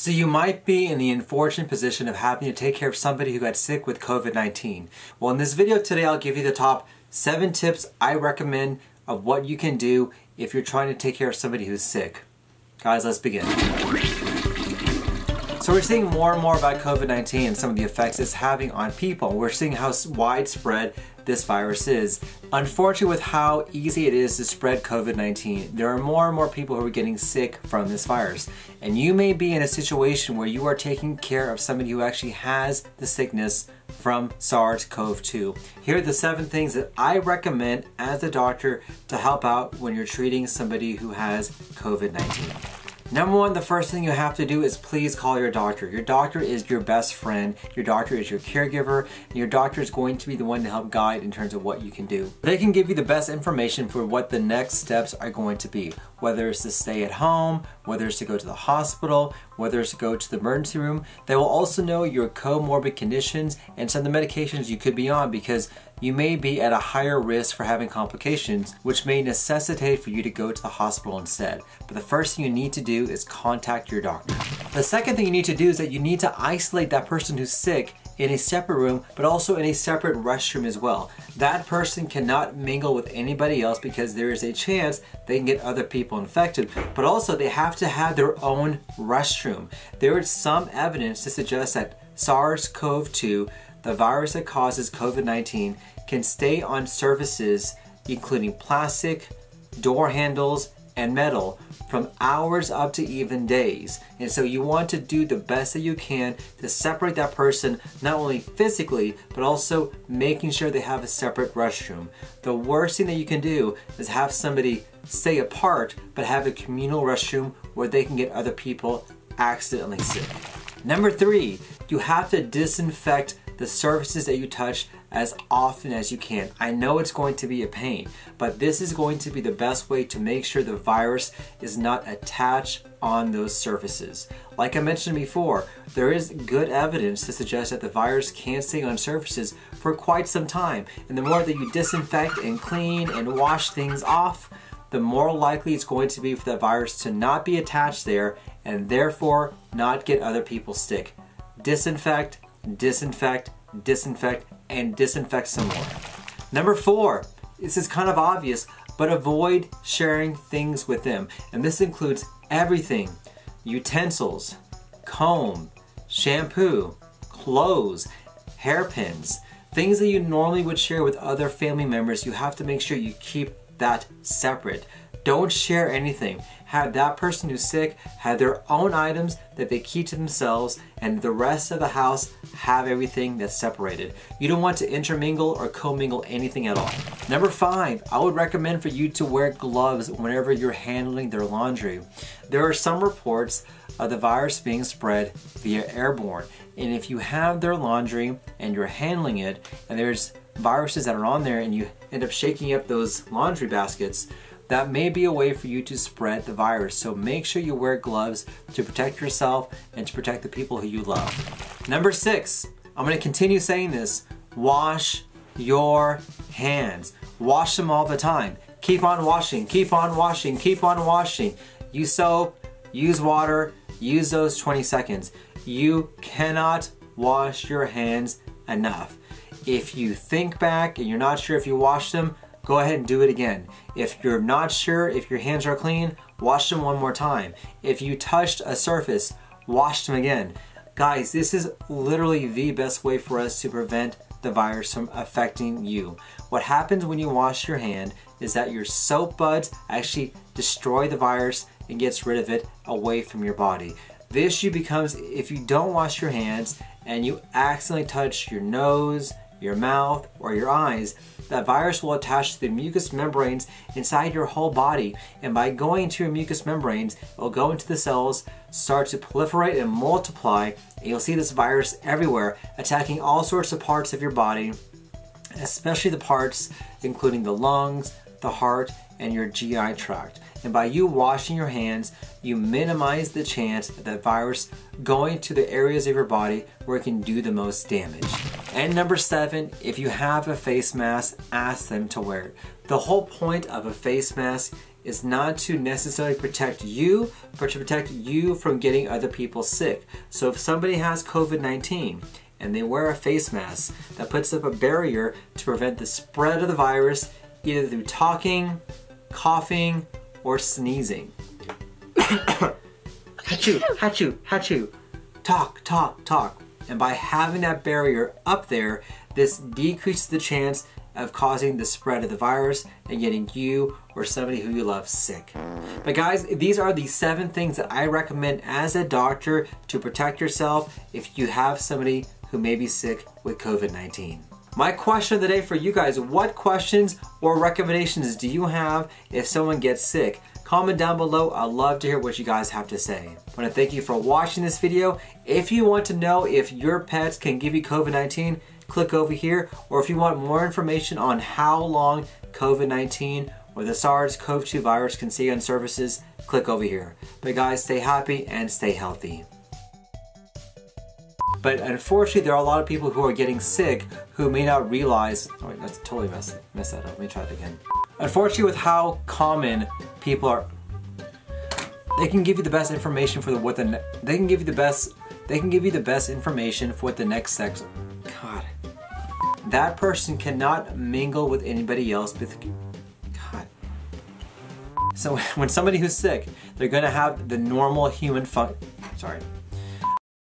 So you might be in the unfortunate position of having to take care of somebody who got sick with COVID-19. Well, in this video today, I'll give you the top seven tips I recommend of what you can do if you're trying to take care of somebody who's sick. Guys, let's begin. So we're seeing more and more about COVID-19 and some of the effects it's having on people. We're seeing how widespread this virus is. Unfortunately, with how easy it is to spread COVID-19, there are more and more people who are getting sick from this virus. And you may be in a situation where you are taking care of somebody who actually has the sickness from SARS-CoV-2. Here are the seven things that I recommend as a doctor to help out when you're treating somebody who has COVID-19. Number one, the first thing you have to do is please call your doctor. Your doctor is your best friend, your doctor is your caregiver, and your doctor is going to be the one to help guide in terms of what you can do. They can give you the best information for what the next steps are going to be, whether it's to stay at home, whether it's to go to the hospital, whether it's to go to the emergency room. They will also know your comorbid conditions and some of the medications you could be on because you may be at a higher risk for having complications, which may necessitate for you to go to the hospital instead. But the first thing you need to do is contact your doctor. The second thing you need to do is that you need to isolate that person who's sick in a separate room, but also in a separate restroom as well. That person cannot mingle with anybody else because there is a chance they can get other people infected, but also they have to have their own restroom. There is some evidence to suggest that SARS-CoV-2 the virus that causes COVID-19 can stay on surfaces including plastic, door handles, and metal from hours up to even days. And so you want to do the best that you can to separate that person not only physically, but also making sure they have a separate restroom. The worst thing that you can do is have somebody stay apart, but have a communal restroom where they can get other people accidentally sick. Number three, you have to disinfect the surfaces that you touch as often as you can. I know it's going to be a pain, but this is going to be the best way to make sure the virus is not attached on those surfaces. Like I mentioned before, there is good evidence to suggest that the virus can stay on surfaces for quite some time. And the more that you disinfect and clean and wash things off, the more likely it's going to be for that virus to not be attached there and therefore not get other people sick. Disinfect, disinfect, disinfect, and disinfect some more. Number four, this is kind of obvious, but avoid sharing things with them. And this includes everything, utensils, comb, shampoo, clothes, hairpins, things that you normally would share with other family members, you have to make sure you keep that separate. Don't share anything. Have that person who's sick have their own items that they keep to themselves and the rest of the house have everything that's separated. You don't want to intermingle or commingle anything at all. Number five, I would recommend for you to wear gloves whenever you're handling their laundry. There are some reports of the virus being spread via airborne. And if you have their laundry and you're handling it and there's viruses that are on there and you end up shaking up those laundry baskets, that may be a way for you to spread the virus. So make sure you wear gloves to protect yourself and to protect the people who you love. Number six, I'm gonna continue saying this, wash your hands. Wash them all the time. Keep on washing, keep on washing, keep on washing. Use soap, use water, use those 20 seconds. You cannot wash your hands enough. If you think back and you're not sure if you washed them, go ahead and do it again. If you're not sure if your hands are clean, wash them one more time. If you touched a surface, wash them again. Guys, this is literally the best way for us to prevent the virus from affecting you. What happens when you wash your hand is that your soap buds actually destroy the virus and gets rid of it away from your body. The issue becomes if you don't wash your hands and you accidentally touch your nose, your mouth, or your eyes, that virus will attach to the mucous membranes inside your whole body. And by going to your mucous membranes, it will go into the cells, start to proliferate and multiply. And you'll see this virus everywhere, attacking all sorts of parts of your body, especially the parts including the lungs, the heart, and your GI tract. And by you washing your hands, you minimize the chance of that virus going to the areas of your body where it can do the most damage. And number seven, if you have a face mask, ask them to wear it. The whole point of a face mask is not to necessarily protect you, but to protect you from getting other people sick. So if somebody has COVID-19 and they wear a face mask that puts up a barrier to prevent the spread of the virus either through talking, coughing, or sneezing. Hachu, hachu, hachu. Talk, talk, talk. And by having that barrier up there, this decreases the chance of causing the spread of the virus and getting you or somebody who you love sick. But guys, these are the seven things that I recommend as a doctor to protect yourself if you have somebody who may be sick with COVID-19. My question of the day for you guys, what questions or recommendations do you have if someone gets sick? Comment down below, I'd love to hear what you guys have to say. I want to thank you for watching this video. If you want to know if your pets can give you COVID-19, click over here. Or if you want more information on how long COVID-19 or the SARS-CoV-2 virus can stay on surfaces, click over here. But guys, stay happy and stay healthy. But unfortunately, there are a lot of people who are getting sick who may not realize. Oh, wait, that's totally messed, messed that up. Let me try it again. Unfortunately, with how common people are, they can give you the best information for the, what the they can give you the best they can give you the best information for what the next sex. God, that person cannot mingle with anybody else. With God. So when somebody who's sick, they're gonna have the normal human fun. Sorry.